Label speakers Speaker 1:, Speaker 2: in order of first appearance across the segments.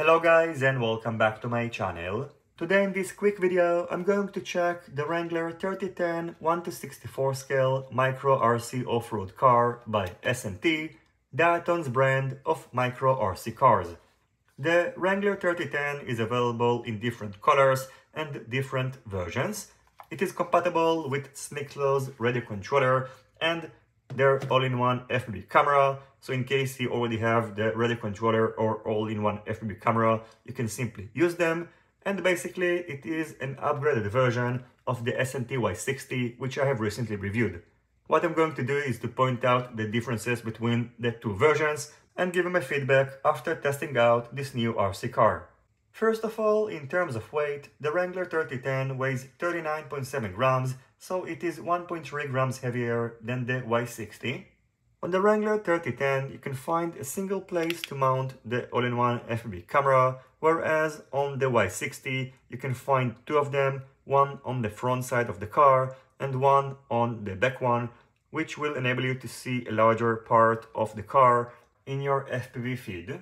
Speaker 1: Hello guys and welcome back to my channel. Today in this quick video I'm going to check the Wrangler 3010 1-64 scale micro RC off-road car by SNT, Diatone's brand of micro RC cars. The Wrangler 3010 is available in different colors and different versions. It is compatible with Sniclo's radio controller and their all-in-one FPV camera. So in case you already have the radio controller or all-in-one FPV camera, you can simply use them. And basically it is an upgraded version of the SNT Y60, which I have recently reviewed. What I'm going to do is to point out the differences between the two versions and give my feedback after testing out this new RC car. First of all, in terms of weight, the Wrangler 3010 weighs 39.7 grams so it is 1.3 grams heavier than the Y60. On the Wrangler 3010, you can find a single place to mount the all-in-one FPV camera, whereas on the Y60, you can find two of them, one on the front side of the car and one on the back one, which will enable you to see a larger part of the car in your FPV feed.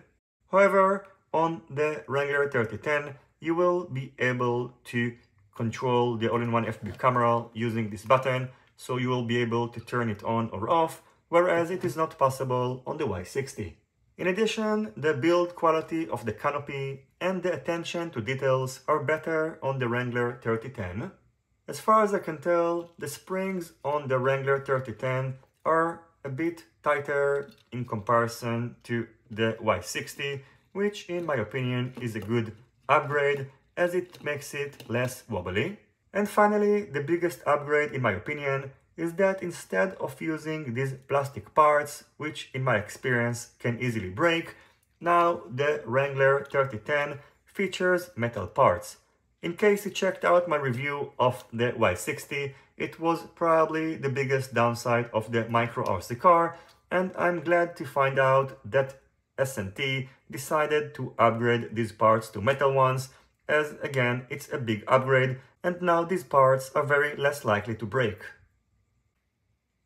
Speaker 1: However, on the Wrangler 3010, you will be able to control the all-in-one FPV camera using this button, so you will be able to turn it on or off, whereas it is not possible on the Y60. In addition, the build quality of the canopy and the attention to details are better on the Wrangler 3010. As far as I can tell, the springs on the Wrangler 3010 are a bit tighter in comparison to the Y60, which in my opinion is a good upgrade as it makes it less wobbly. And finally, the biggest upgrade in my opinion is that instead of using these plastic parts, which in my experience can easily break, now the Wrangler 3010 features metal parts. In case you checked out my review of the Y60, it was probably the biggest downside of the Micro RC car, and I'm glad to find out that SNT decided to upgrade these parts to metal ones as again it's a big upgrade and now these parts are very less likely to break.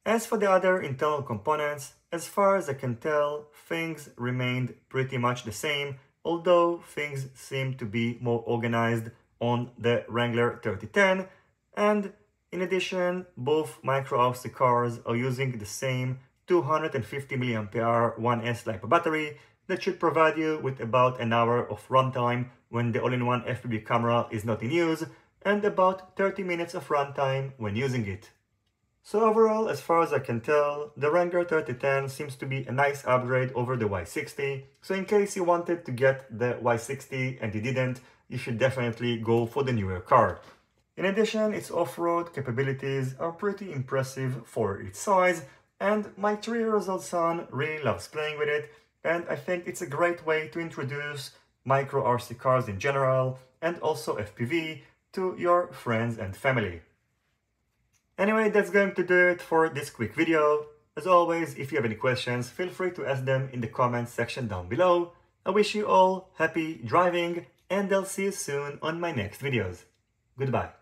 Speaker 1: As for the other internal components, as far as I can tell, things remained pretty much the same, although things seem to be more organized on the Wrangler 3010, and in addition, both micro RC cars are using the same 250 mAh 1S LiPo battery that should provide you with about an hour of runtime when the all-in-one FPV camera is not in use and about 30 minutes of runtime when using it. So overall, as far as I can tell, the Wrangler 3010 seems to be a nice upgrade over the Y60, so in case you wanted to get the Y60 and you didn't, you should definitely go for the newer car. In addition, its off-road capabilities are pretty impressive for its size, and my 3 years old son really loves playing with it, and I think it's a great way to introduce micro RC cars in general and also FPV to your friends and family. Anyway, that's going to do it for this quick video. As always, if you have any questions, feel free to ask them in the comments section down below. I wish you all happy driving and I'll see you soon on my next videos. Goodbye.